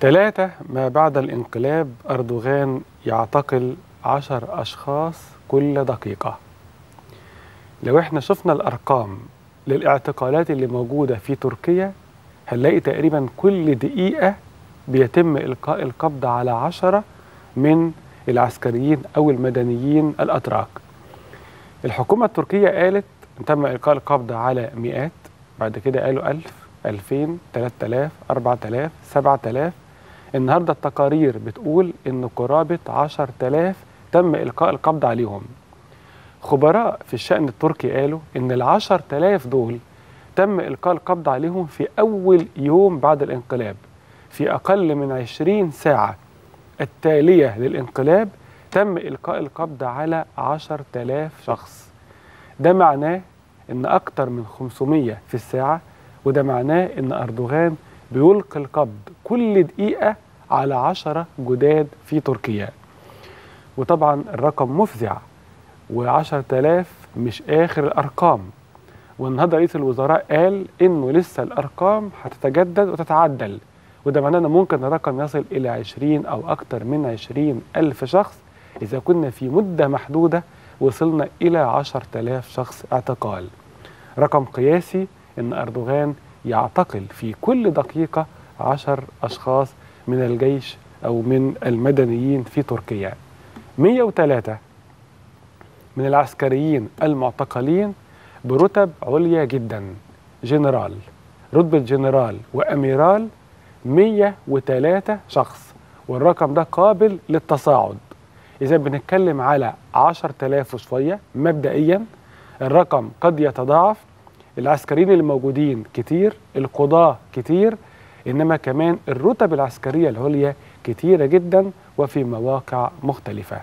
ثلاثة ما بعد الانقلاب أردوغان يعتقل عشر أشخاص كل دقيقة. لو إحنا شفنا الأرقام للاعتقالات اللي موجودة في تركيا هنلاقي تقريبا كل دقيقة بيتم إلقاء القبض على عشرة من العسكريين أو المدنيين الأتراك. الحكومة التركية قالت تم إلقاء القبض على مئات بعد كده قالوا ألف ألفين تلات آلاف أربعة آلاف سبعة آلاف النهاردة التقارير بتقول قرابة عشر آلاف تم إلقاء القبض عليهم. خبراء في الشأن التركي قالوا إن العشر آلاف دول تم إلقاء القبض عليهم في أول يوم بعد الانقلاب. في أقل من عشرين ساعة التالية للانقلاب تم إلقاء القبض على عشر آلاف شخص. ده معناه إن أكتر من 500 في الساعة وده معناه إن أردوغان بيلقي القبض كل دقيقة على عشرة جداد في تركيا. وطبعا الرقم مفزع وعشرة آلاف مش آخر الأرقام. والنهاردة رئيس الوزراء قال إنه لسه الأرقام هتتجدد وتتعدل. وده معناه إن ممكن الرقم يصل إلى 20 أو أكتر من 20 ألف شخص إذا كنا في مدة محدودة وصلنا إلى 10000 شخص اعتقال. رقم قياسي إن أردوغان يعتقل في كل دقيقة عشر أشخاص من الجيش أو من المدنيين في تركيا. 103 من العسكريين المعتقلين برتب عليا جدا. جنرال رتبة جنرال وأميرال 103 شخص والرقم ده قابل للتصاعد. إذا بنتكلم على 10000 وشوية مبدئيا الرقم قد يتضاعف. العسكريين اللي موجودين كتير القضاة كتير إنما كمان الرتب العسكرية العليا كتيرة جدا وفي مواقع مختلفة.